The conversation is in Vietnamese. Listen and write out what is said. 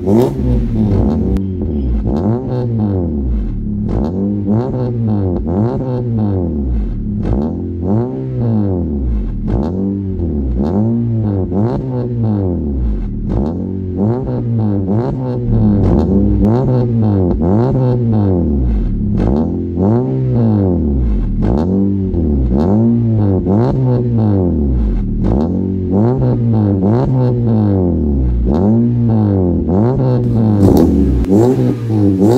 Mm-hmm. Mm-hmm.